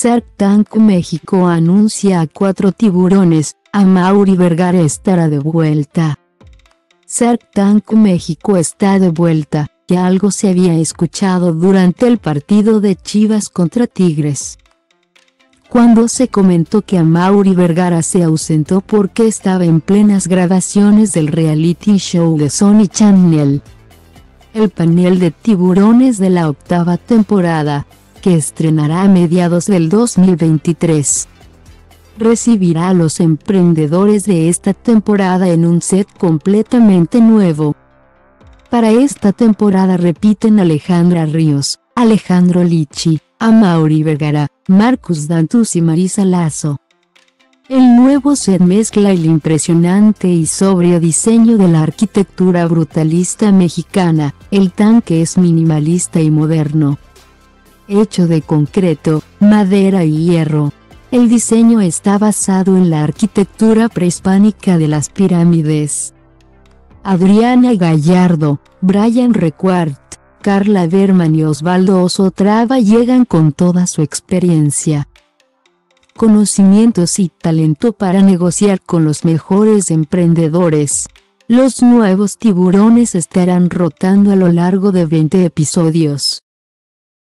Shark Tank México anuncia a cuatro tiburones, a Mauri Vergara estará de vuelta. Shark Tank México está de vuelta, que algo se había escuchado durante el partido de Chivas contra Tigres. Cuando se comentó que a Mauri Vergara se ausentó porque estaba en plenas grabaciones del reality show de Sony Channel. El panel de tiburones de la octava temporada, estrenará a mediados del 2023 recibirá a los emprendedores de esta temporada en un set completamente nuevo. Para esta temporada repiten Alejandra Ríos, Alejandro Lichi, Amaury Vergara, Marcus Dantus y Marisa Lazo. El nuevo set mezcla el impresionante y sobrio diseño de la arquitectura brutalista mexicana, el tanque es minimalista y moderno. Hecho de concreto, madera y hierro, el diseño está basado en la arquitectura prehispánica de las pirámides. Adriana Gallardo, Brian Requart, Carla Berman y Osvaldo Osotrava llegan con toda su experiencia, conocimientos y talento para negociar con los mejores emprendedores. Los nuevos tiburones estarán rotando a lo largo de 20 episodios.